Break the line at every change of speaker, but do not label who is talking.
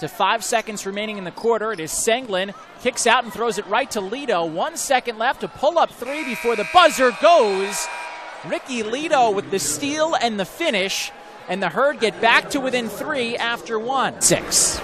to five seconds remaining in the quarter. It is Senglin, kicks out and throws it right to Ledo. One second left to pull up three before the buzzer goes. Ricky Ledo with the steal and the finish, and the Herd get back to within three after one. Six.